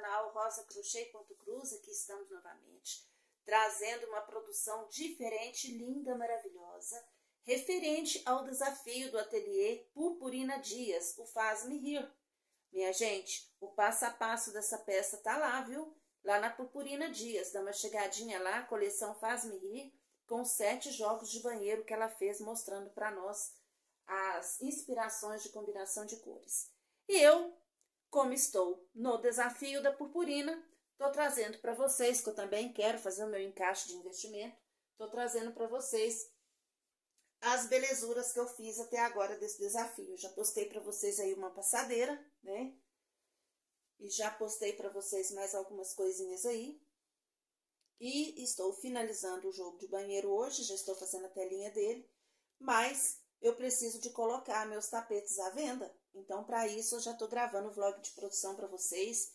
canal Rosa Crochê.cruz, aqui estamos novamente, trazendo uma produção diferente, linda, maravilhosa, referente ao desafio do ateliê Purpurina Dias, o Faz-me Rir. Minha gente, o passo a passo dessa peça tá lá, viu? Lá na Purpurina Dias, dá uma chegadinha lá, coleção Faz-me Rir, com sete jogos de banheiro que ela fez, mostrando para nós as inspirações de combinação de cores. E eu como estou no desafio da purpurina, estou trazendo para vocês, que eu também quero fazer o meu encaixe de investimento, estou trazendo para vocês as belezuras que eu fiz até agora desse desafio. Já postei para vocês aí uma passadeira, né? E já postei para vocês mais algumas coisinhas aí. E estou finalizando o jogo de banheiro hoje, já estou fazendo a telinha dele, mas eu preciso de colocar meus tapetes à venda. Então, para isso, eu já estou gravando o vlog de produção para vocês.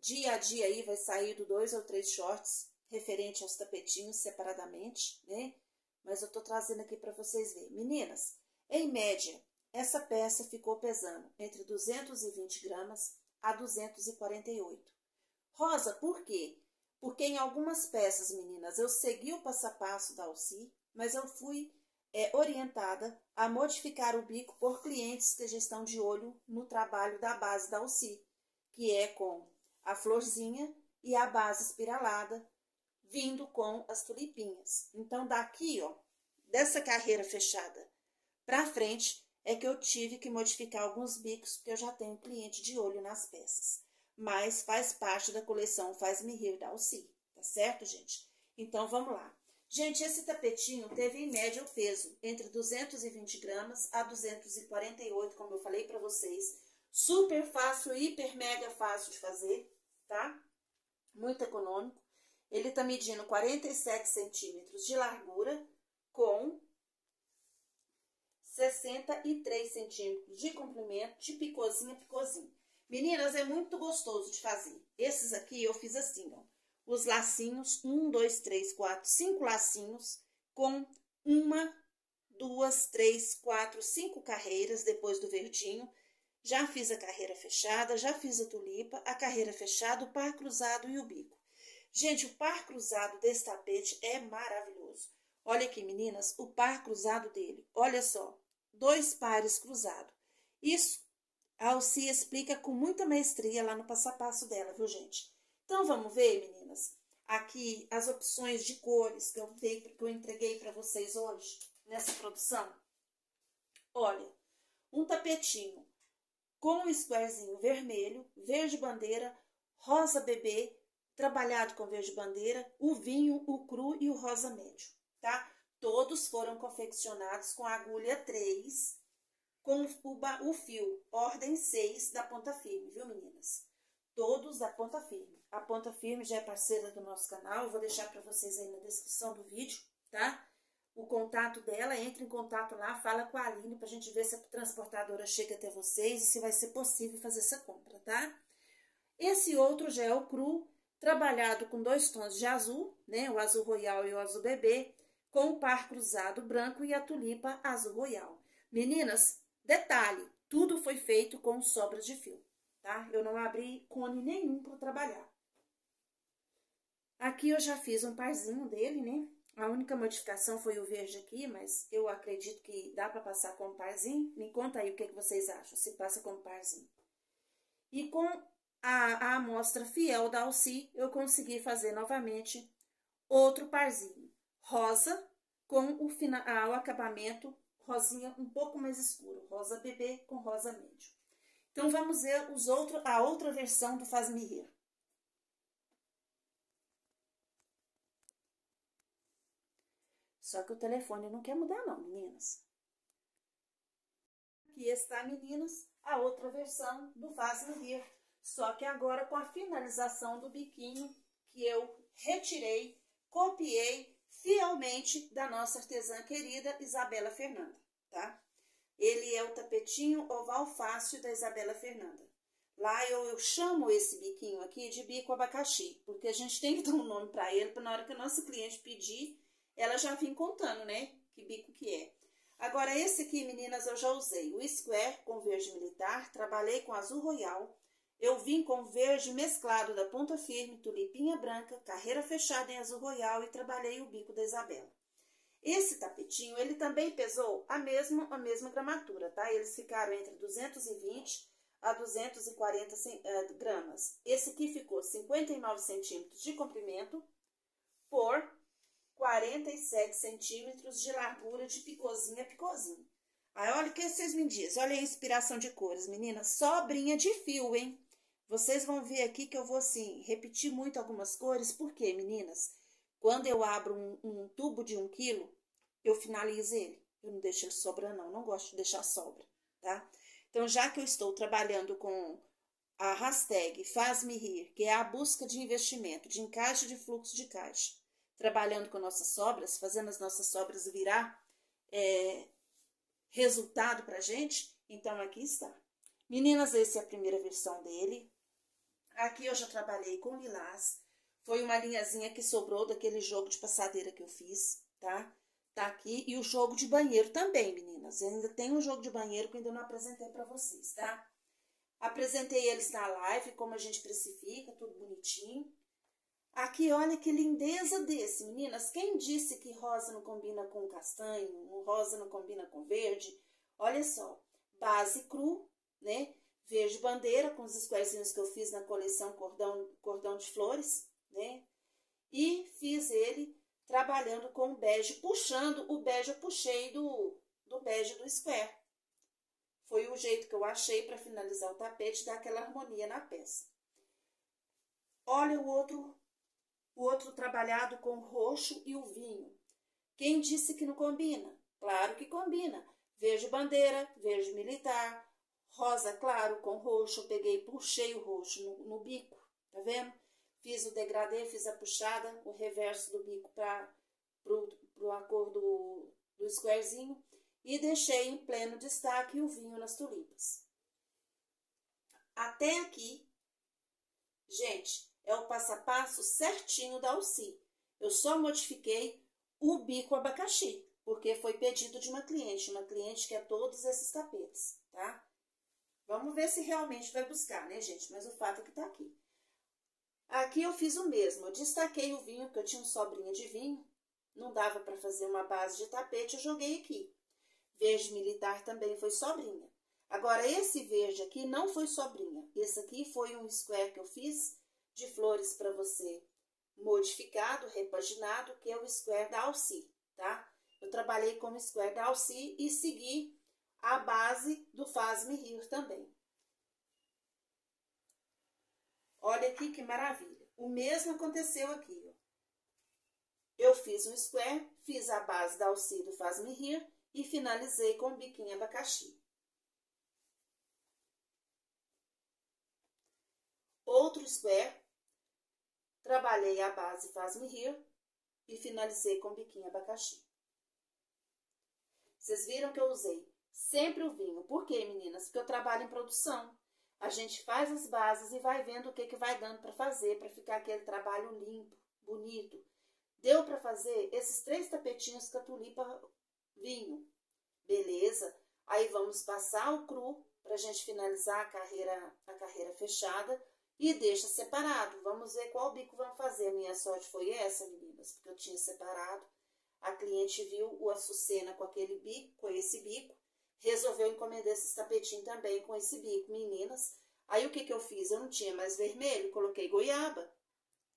Dia a dia aí vai sair do dois ou três shorts referente aos tapetinhos separadamente, né? Mas eu estou trazendo aqui para vocês verem. Meninas, em média, essa peça ficou pesando entre 220 gramas a 248. Rosa, por quê? Porque em algumas peças, meninas, eu segui o passo a passo da Alci, mas eu fui é orientada a modificar o bico por clientes que já estão de olho no trabalho da base da UCI, que é com a florzinha e a base espiralada, vindo com as tulipinhas. Então, daqui, ó, dessa carreira fechada para frente, é que eu tive que modificar alguns bicos, porque eu já tenho cliente de olho nas peças. Mas faz parte da coleção Faz-me Rir da UCI, tá certo, gente? Então, vamos lá. Gente, esse tapetinho teve em média o peso entre 220 gramas a 248, como eu falei para vocês. Super fácil, hiper mega fácil de fazer, tá? Muito econômico. Ele tá medindo 47 centímetros de largura com 63 centímetros de comprimento, de picôzinho a picôzinho. Meninas, é muito gostoso de fazer. Esses aqui eu fiz assim, ó os lacinhos, um, dois, três, quatro, cinco lacinhos, com uma, duas, três, quatro, cinco carreiras depois do verdinho. Já fiz a carreira fechada, já fiz a tulipa, a carreira fechada, o par cruzado e o bico. Gente, o par cruzado desse tapete é maravilhoso. Olha aqui, meninas, o par cruzado dele. Olha só, dois pares cruzados. Isso a Alci explica com muita maestria lá no passo a passo dela, viu, gente? Então, vamos ver, meninas, aqui as opções de cores que eu, dei, que eu entreguei para vocês hoje, nessa produção. Olha, um tapetinho com um squarezinho vermelho, verde bandeira, rosa bebê, trabalhado com verde bandeira, o vinho, o cru e o rosa médio, tá? Todos foram confeccionados com agulha 3, com o, o fio ordem 6 da ponta firme, viu, meninas? Todos da ponta firme. A Ponta Firme já é parceira do nosso canal, vou deixar para vocês aí na descrição do vídeo, tá? O contato dela, entre em contato lá, fala com a Aline pra gente ver se a transportadora chega até vocês e se vai ser possível fazer essa compra, tá? Esse outro gel cru, trabalhado com dois tons de azul, né? O azul royal e o azul bebê, com o par cruzado branco e a tulipa azul royal. Meninas, detalhe, tudo foi feito com sobras de fio, tá? Eu não abri cone nenhum para trabalhar. Aqui eu já fiz um parzinho dele, né? A única modificação foi o verde aqui, mas eu acredito que dá para passar com parzinho. Me conta aí o que, que vocês acham, se passa com parzinho. E com a, a amostra fiel da Alci, eu consegui fazer novamente outro parzinho. Rosa com o, final, o acabamento rosinha um pouco mais escuro. Rosa bebê com rosa médio. Então, vamos ver os outro, a outra versão do Faz-me Rir. Só que o telefone não quer mudar não, meninas. Aqui está, meninas, a outra versão do Faz-me Rir. Só que agora com a finalização do biquinho que eu retirei, copiei fielmente da nossa artesã querida Isabela Fernanda, tá? Ele é o tapetinho oval fácil da Isabela Fernanda. Lá eu, eu, chamo esse biquinho aqui de bico abacaxi, porque a gente tem que dar um nome para ele, para na hora que o nosso cliente pedir, ela já vem contando, né? Que bico que é. Agora, esse aqui, meninas, eu já usei o square com verde militar, trabalhei com azul royal, eu vim com verde mesclado da ponta firme, tulipinha branca, carreira fechada em azul royal e trabalhei o bico da Isabela. Esse tapetinho, ele também pesou a mesma, a mesma gramatura, tá? Eles ficaram entre 220 a 240 uh, gramas. Esse aqui ficou 59 centímetros de comprimento por 47 centímetros de largura de picozinho a picozinho. Aí, olha o que vocês me dizem. Olha a inspiração de cores, meninas. Sobrinha de fio, hein? Vocês vão ver aqui que eu vou, assim, repetir muito algumas cores. Por quê, meninas? Quando eu abro um, um tubo de um quilo, eu finalizo ele. Eu não deixo ele sobrar, não. Não gosto de deixar sobra, tá? Então, já que eu estou trabalhando com a hashtag Faz-me Rir, que é a busca de investimento, de encaixe de fluxo de caixa, trabalhando com nossas sobras, fazendo as nossas sobras virar é, resultado para gente, então aqui está. Meninas, essa é a primeira versão dele. Aqui eu já trabalhei com lilás. Foi uma linhazinha que sobrou daquele jogo de passadeira que eu fiz, tá? Tá aqui. E o jogo de banheiro também, meninas. Eu ainda tem um jogo de banheiro que ainda não apresentei para vocês, tá? Apresentei eles na live, como a gente precifica, tudo bonitinho. Aqui, olha que lindeza desse, meninas. Quem disse que rosa não combina com castanho, rosa não combina com verde? Olha só, base cru, né? Verde bandeira, com os squarezinhos que eu fiz na coleção Cordão, Cordão de Flores, né? E fiz ele trabalhando com o bege, puxando o bege, eu puxei do, do bege do square. Foi o jeito que eu achei para finalizar o tapete, dar aquela harmonia na peça. Olha o outro, o outro trabalhado com o roxo e o vinho. Quem disse que não combina? Claro que combina. Verde bandeira, verde militar, rosa claro com roxo, peguei, puxei o roxo no, no bico, tá vendo? Fiz o degradê, fiz a puxada, o reverso do bico para a cor do, do squarezinho e deixei em pleno destaque o vinho nas tulipas. Até aqui, gente, é o passo a passo certinho da Alci. Eu só modifiquei o bico abacaxi, porque foi pedido de uma cliente, uma cliente que é todos esses tapetes, tá? Vamos ver se realmente vai buscar, né, gente? Mas o fato é que tá aqui. Aqui eu fiz o mesmo. Eu destaquei o vinho, porque eu tinha um sobrinha de vinho. Não dava para fazer uma base de tapete, eu joguei aqui. Verde militar também foi sobrinha. Agora, esse verde aqui não foi sobrinha. Esse aqui foi um square que eu fiz de flores para você modificado, repaginado, que é o square da Alci, tá? Eu trabalhei como square da Alci e segui a base do Faz-me Rir também. Olha aqui que maravilha. O mesmo aconteceu aqui, ó. Eu fiz um square, fiz a base da Alci do Faz-me Rir e finalizei com o biquinho abacaxi. Outro square, trabalhei a base Faz-me Rir e finalizei com biquinho abacaxi. Vocês viram que eu usei sempre o vinho. Por quê, meninas? Porque eu trabalho em produção. A gente faz as bases e vai vendo o que, que vai dando para fazer, para ficar aquele trabalho limpo, bonito. Deu para fazer esses três tapetinhos com a tulipa vinho. Beleza? Aí vamos passar o cru para a gente finalizar a carreira, a carreira fechada e deixa separado. Vamos ver qual bico vamos fazer. A minha sorte foi essa, meninas, porque eu tinha separado. A cliente viu o açucena com aquele bico, com esse bico, resolveu encomendar esse tapetinho também com esse bico, meninas. Aí o que, que eu fiz? Eu não tinha mais vermelho, coloquei goiaba.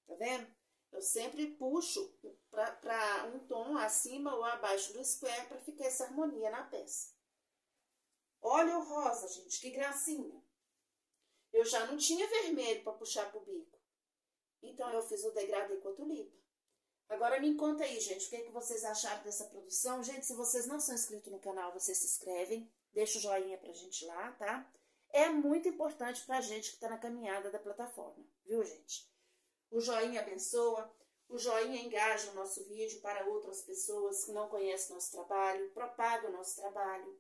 Tá vendo? Eu sempre puxo para um tom acima ou abaixo do square para ficar essa harmonia na peça. Olha o rosa, gente, que gracinha. Eu já não tinha vermelho para puxar pro bico. Então eu fiz o degradê com a tulipa. Agora me conta aí, gente, o que, é que vocês acharam dessa produção. Gente, se vocês não são inscritos no canal, vocês se inscrevem, deixa o joinha pra gente lá, tá? É muito importante pra gente que tá na caminhada da plataforma, viu, gente? O joinha abençoa, o joinha engaja o nosso vídeo para outras pessoas que não conhecem nosso trabalho, propaga o nosso trabalho.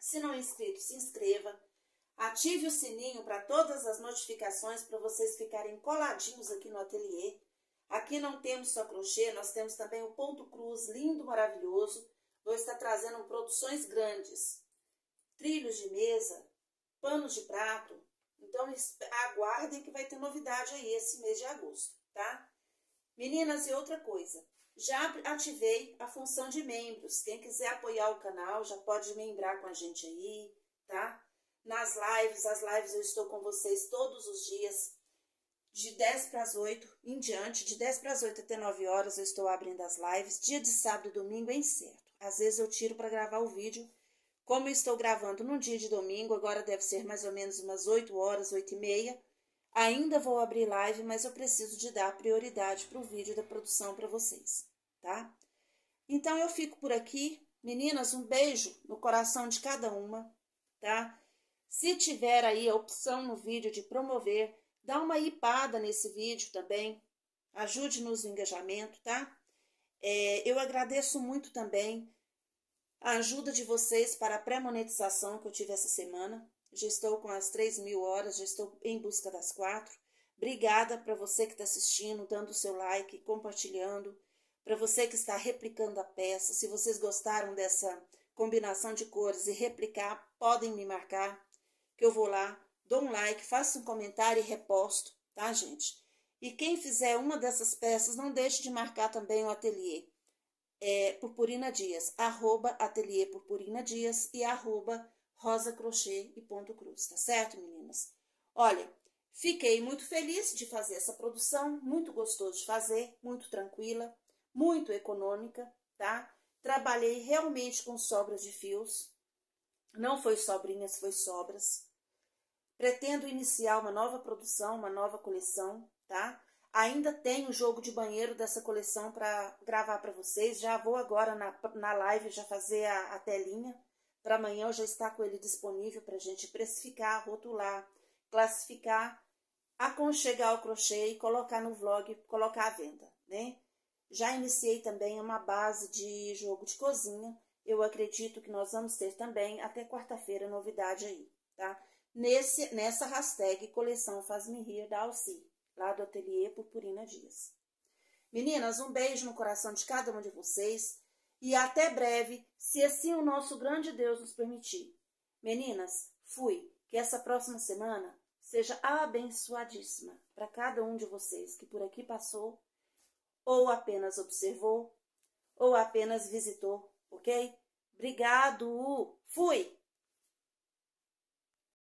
Se não é inscrito, se inscreva. Ative o sininho para todas as notificações para vocês ficarem coladinhos aqui no ateliê. Aqui não temos só crochê, nós temos também o ponto cruz, lindo, maravilhoso. Vou estar trazendo produções grandes, trilhos de mesa, panos de prato, Então aguardem que vai ter novidade aí esse mês de agosto, tá? Meninas, e outra coisa, já ativei a função de membros. Quem quiser apoiar o canal já pode membrar com a gente aí, tá? Nas lives, as lives eu estou com vocês todos os dias, de 10 para as 8 em diante, de 10 para as 8 até 9 horas eu estou abrindo as lives. Dia de sábado e domingo é incerto. Às vezes eu tiro para gravar o vídeo. Como eu estou gravando no dia de domingo, agora deve ser mais ou menos umas 8 horas, 8 e meia. Ainda vou abrir live, mas eu preciso de dar prioridade para o vídeo da produção para vocês, tá? Então eu fico por aqui. Meninas, um beijo no coração de cada uma, tá? Se tiver aí a opção no vídeo de promover, dá uma hipada nesse vídeo também. Ajude-nos no engajamento, tá? É, eu agradeço muito também a ajuda de vocês para a pré-monetização que eu tive essa semana. Já estou com as 3 mil horas, já estou em busca das quatro. Obrigada para você que está assistindo, dando o seu like, compartilhando. Para você que está replicando a peça. Se vocês gostaram dessa combinação de cores e replicar, podem me marcar, que eu vou lá, dou um like, faço um comentário e reposto, tá, gente? E quem fizer uma dessas peças, não deixe de marcar também o ateliê. É Purpurina Dias, arroba ateliê Purpurina Dias e arroba rosa crochê e ponto cruz, tá certo, meninas? Olha, fiquei muito feliz de fazer essa produção, muito gostoso de fazer, muito tranquila, muito econômica, tá? Trabalhei realmente com sobras de fios, não foi sobrinhas, foi sobras. Pretendo iniciar uma nova produção, uma nova coleção, tá? Ainda tenho o jogo de banheiro dessa coleção para gravar para vocês. Já vou agora na, na live já fazer a, a telinha, para amanhã eu já estar com ele disponível para a gente precificar, rotular, classificar, aconchegar o crochê e colocar no vlog, colocar à venda, né? Já iniciei também uma base de jogo de cozinha. Eu acredito que nós vamos ter também até quarta-feira novidade aí, tá? Nesse, nessa hashtag coleção Faz-me Rir da Alci, lá do ateliê Purpurina Dias. Meninas, um beijo no coração de cada uma de vocês e até breve, se assim o nosso grande Deus nos permitir. Meninas, fui. Que essa próxima semana seja abençoadíssima para cada um de vocês que por aqui passou, ou apenas observou, ou apenas visitou, ok? Obrigado! Fui!